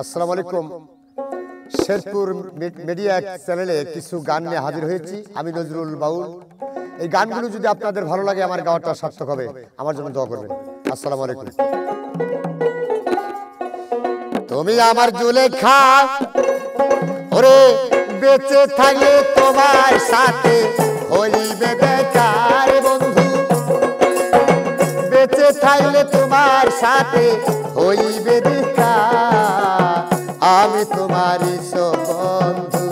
আসসালামু আলাইকুম। শেরপুর মিডিয়া চ্যানেলে কিছু গান নিয়ে হাজির হয়েছি, আমি নজরুল বাউল। এই গানগুলো যদি আপনাদের ভালো লাগে, আমার গাওয়াটা সার্থক হবে। আমার জন্য দোয়া করবেন। আসসালামু আলাইকুম। তুমি আমার জুলেখা ওরে বেঁচে থাকলে তোমার সাথে হইবে বেকার বন্ধু। বেঁচে থাকলে তোমার সাথে হইবে বেকার। আমি তোমারই সব বন্ধু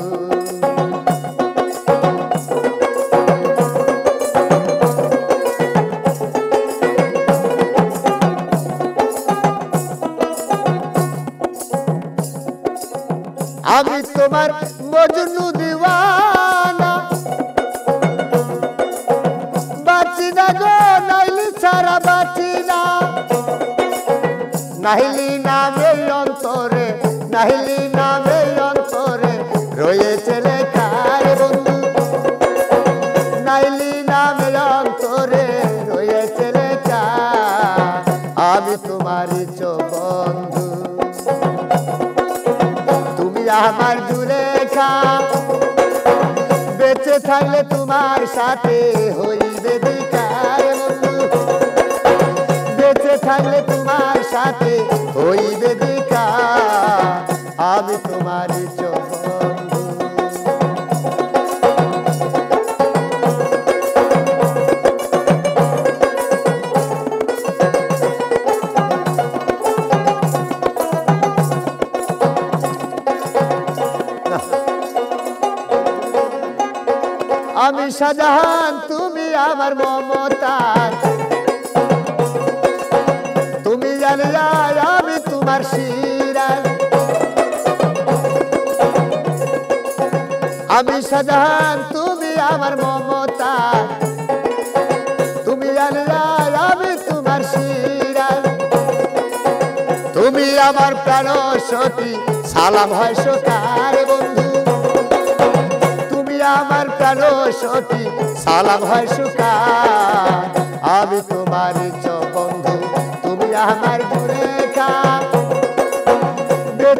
আমি তোমার মজনু দিওয়ানা। বাঁচি না গো, নাইলি বাঁচি না। নামে নাহিলি নামে অন্তরে রয়েছে লেখার বন্ধু। নাইলি নামে অন্তরে রয়েছে লেখা আমার জুলেখা বেঁচে থাকলে তোমার সাথে হইবে বন্ধু বেঁচে থাকলে তোমার সাথে হইবে বিকার আমি তোমার আমি শাহজাহান তুমি আমার মমতার আমি শাহজাহান তুমি আমার মমতা। তুমি জানলা আমি তোমার শিরার তুমি আমার প্রাণ সতী, সালাম হয় সকার বন্ধু। তুমি আমার প্রাণ সতী, সালাম হয় সুকার। আমি তোমার বন্ধু তুমি আমার জুলেখা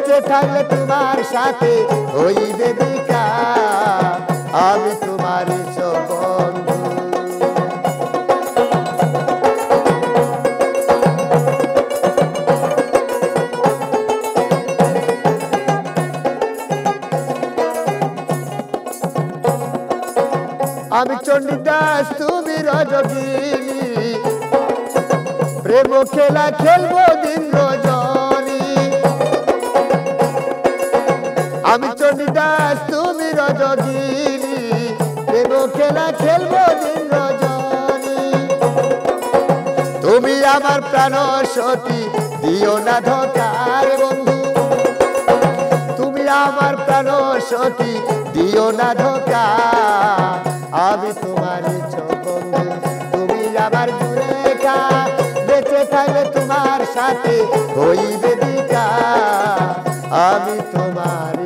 বেঁচে থাকলে তোমার সাথে হইবে বিকার আমি তোমার আমি চণ্ডীদাস, তুমি রজগিনী। প্রেম খেলা খেলব দিন রজনী আমি চণ্ডীদাস, তুমি রজগিনী প্রেম খেলা খেলব দিন রজনী? তুমি আমার প্রাণ সতী, দিও না ধকার বন্ধু। তুমি আমার প্রাণ সতী, দিও না ধোকা আমি তোমার তুমি আমার জুলেখা বেঁচে থাকলে তোমার সাথে হইবে দিকা আমি তোমার